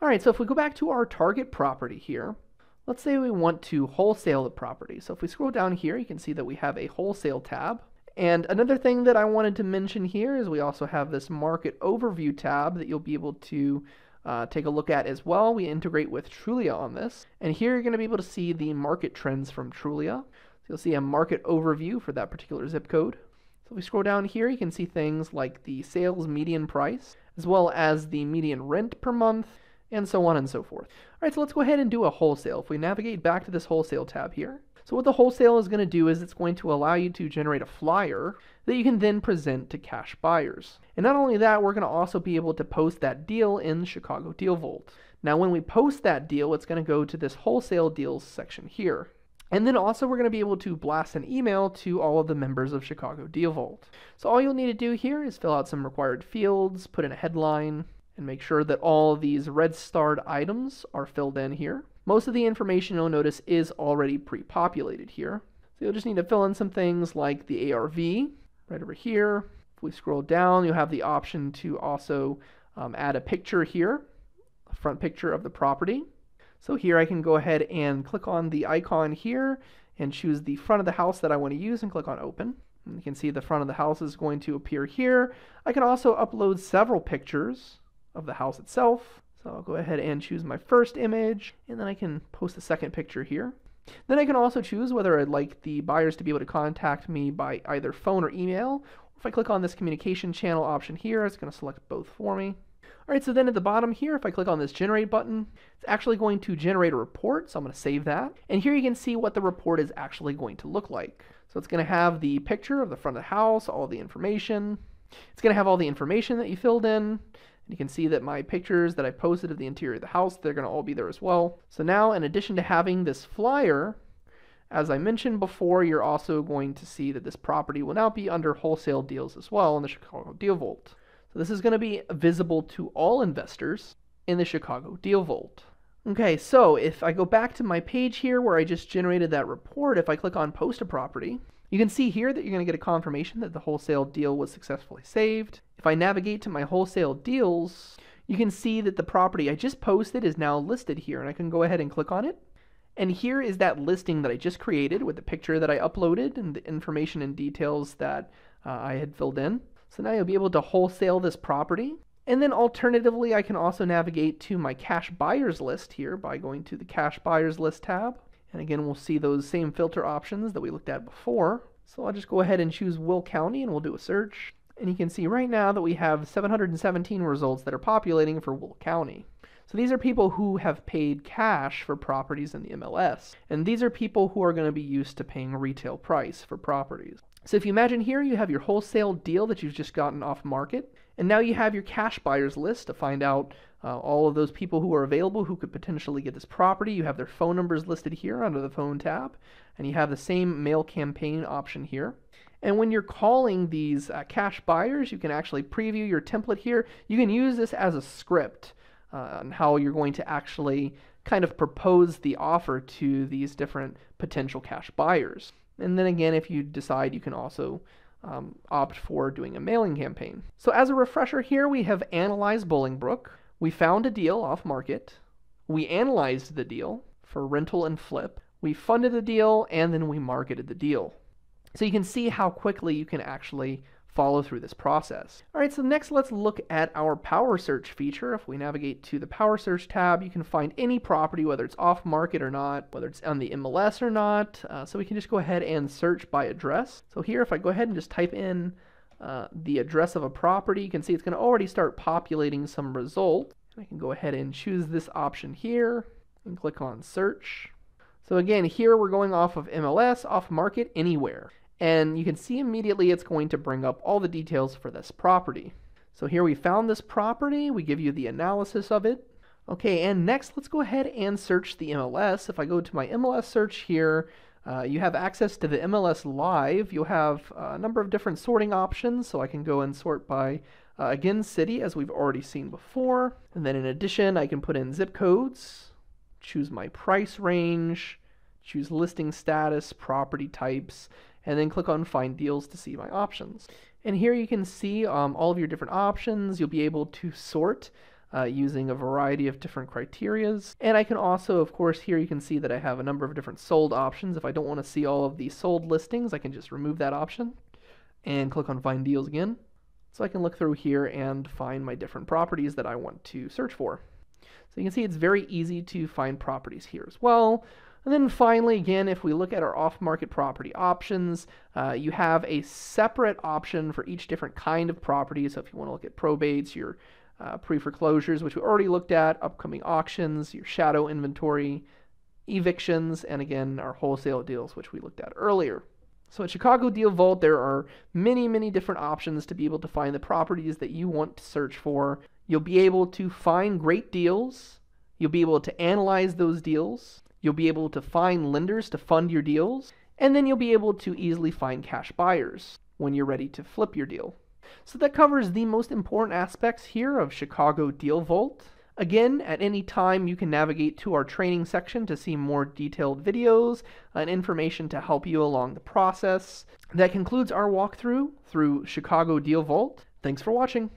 All right, so if we go back to our target property here, let's say we want to wholesale the property. So if we scroll down here, you can see that we have a wholesale tab. And another thing that I wanted to mention here is we also have this market overview tab that you'll be able to uh, take a look at as well. We integrate with Trulia on this. And here you're going to be able to see the market trends from Trulia. So you'll see a market overview for that particular zip code. So if we scroll down here, you can see things like the sales median price, as well as the median rent per month, and so on and so forth. All right, so let's go ahead and do a wholesale. If we navigate back to this wholesale tab here, so what the wholesale is going to do is it's going to allow you to generate a flyer that you can then present to cash buyers. And not only that, we're going to also be able to post that deal in Chicago Deal Vault. Now when we post that deal, it's going to go to this wholesale deals section here. And then also we're going to be able to blast an email to all of the members of Chicago Deal Vault. So all you'll need to do here is fill out some required fields, put in a headline, and make sure that all these red starred items are filled in here. Most of the information you'll notice is already pre-populated here. So you'll just need to fill in some things like the ARV right over here. If we scroll down, you'll have the option to also um, add a picture here, a front picture of the property. So here I can go ahead and click on the icon here and choose the front of the house that I want to use and click on open. And you can see the front of the house is going to appear here. I can also upload several pictures of the house itself. So I'll go ahead and choose my first image, and then I can post a second picture here. Then I can also choose whether I'd like the buyers to be able to contact me by either phone or email. If I click on this communication channel option here, it's going to select both for me. All right, so then at the bottom here, if I click on this generate button, it's actually going to generate a report. So I'm going to save that. And here you can see what the report is actually going to look like. So it's going to have the picture of the front of the house, all the information. It's going to have all the information that you filled in. You can see that my pictures that I posted of the interior of the house, they're going to all be there as well. So now, in addition to having this flyer, as I mentioned before, you're also going to see that this property will now be under wholesale deals as well in the Chicago Deal Vault. So this is going to be visible to all investors in the Chicago Deal Vault. Okay, so if I go back to my page here where I just generated that report, if I click on post a property, you can see here that you're going to get a confirmation that the wholesale deal was successfully saved. If I navigate to my wholesale deals, you can see that the property I just posted is now listed here, and I can go ahead and click on it. And here is that listing that I just created with the picture that I uploaded and the information and details that uh, I had filled in. So now you'll be able to wholesale this property. And then alternatively, I can also navigate to my cash buyers list here by going to the cash buyers list tab. And again, we'll see those same filter options that we looked at before. So I'll just go ahead and choose Will County and we'll do a search. And you can see right now that we have 717 results that are populating for Will County. So these are people who have paid cash for properties in the MLS. And these are people who are going to be used to paying retail price for properties. So if you imagine here, you have your wholesale deal that you've just gotten off market. And now you have your cash buyers list to find out uh, all of those people who are available who could potentially get this property. You have their phone numbers listed here under the phone tab, and you have the same mail campaign option here. And when you're calling these uh, cash buyers, you can actually preview your template here. You can use this as a script uh, on how you're going to actually kind of propose the offer to these different potential cash buyers. And then again, if you decide, you can also um, opt for doing a mailing campaign. So as a refresher here, we have analyzed Bolingbrook. We found a deal off market. We analyzed the deal for rental and flip. We funded the deal and then we marketed the deal. So you can see how quickly you can actually follow through this process. All right, so next let's look at our power search feature. If we navigate to the power search tab, you can find any property, whether it's off market or not, whether it's on the MLS or not. Uh, so we can just go ahead and search by address. So here, if I go ahead and just type in uh, the address of a property, you can see it's going to already start populating some results. I can go ahead and choose this option here and click on search. So again, here we're going off of MLS, off market, anywhere and you can see immediately it's going to bring up all the details for this property. So here we found this property, we give you the analysis of it. Okay, and next let's go ahead and search the MLS. If I go to my MLS search here, uh, you have access to the MLS Live. You'll have a number of different sorting options, so I can go and sort by, uh, again, city, as we've already seen before. And then in addition, I can put in zip codes, choose my price range, choose listing status, property types, and then click on Find Deals to see my options. And here you can see um, all of your different options. You'll be able to sort uh, using a variety of different criterias. And I can also, of course, here you can see that I have a number of different sold options. If I don't want to see all of the sold listings, I can just remove that option and click on find deals again. So I can look through here and find my different properties that I want to search for. So you can see it's very easy to find properties here as well. And then finally, again, if we look at our off-market property options, uh, you have a separate option for each different kind of property. So if you want to look at probates, your uh, pre-foreclosures, which we already looked at, upcoming auctions, your shadow inventory, evictions, and again, our wholesale deals, which we looked at earlier. So at Chicago Deal Vault, there are many, many different options to be able to find the properties that you want to search for. You'll be able to find great deals. You'll be able to analyze those deals. You'll be able to find lenders to fund your deals. And then you'll be able to easily find cash buyers when you're ready to flip your deal. So that covers the most important aspects here of Chicago Deal Vault. Again, at any time, you can navigate to our training section to see more detailed videos and information to help you along the process. That concludes our walkthrough through Chicago Deal Vault. Thanks for watching.